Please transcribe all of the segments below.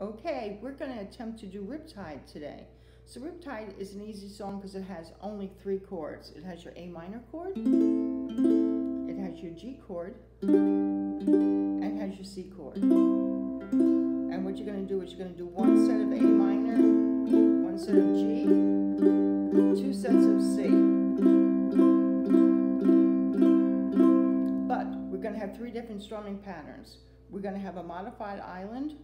Okay, we're going to attempt to do Riptide today. So Riptide is an easy song because it has only three chords. It has your A minor chord, it has your G chord, and it has your C chord. And what you're going to do is you're going to do one set of A minor, one set of G, two sets of C. But we're going to have three different strumming patterns. We're going to have a modified island,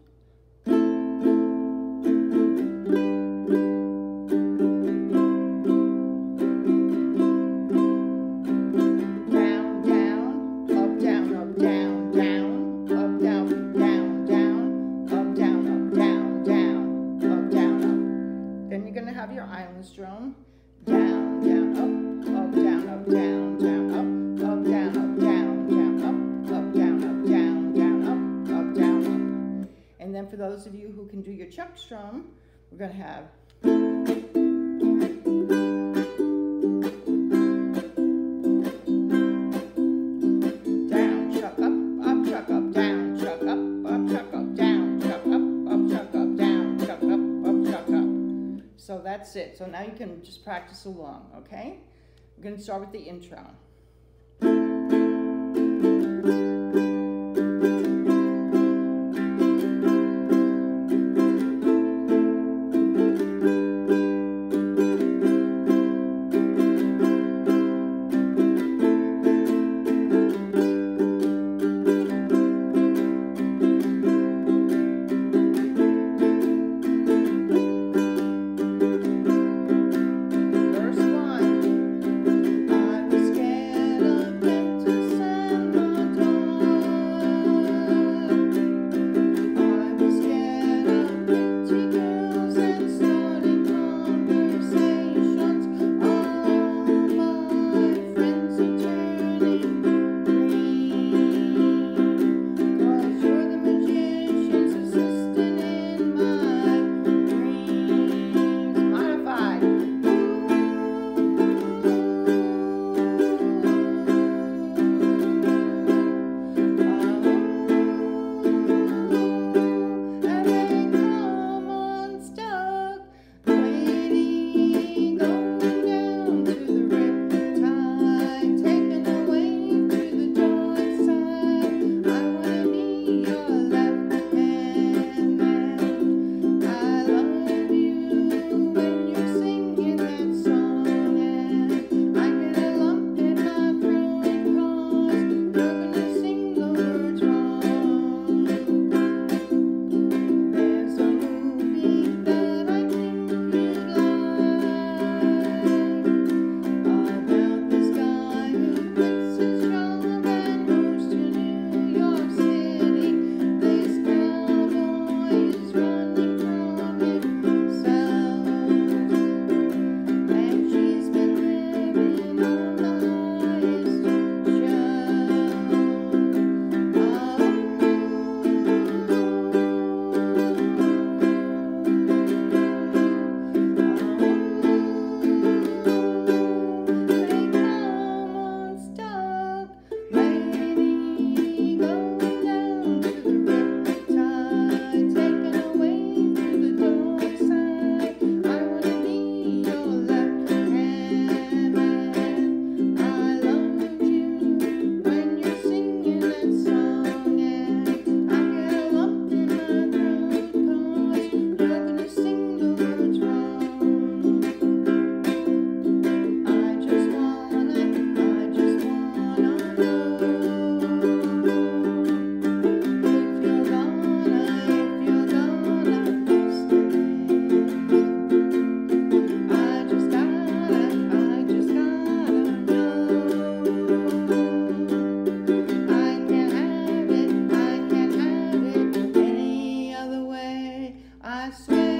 Down, down, up, up, down, up, down, down, up, up, down, up, down, down, up, up, down, up, down, down, up, up, down, up. And then for those of you who can do your chuck strum, we're going to have down chuck up up chuck up down chuck up up up down chuck up up up down chuck up up up. So that's it. So now you can just practice along, okay? We're going to start with the intro. I swear.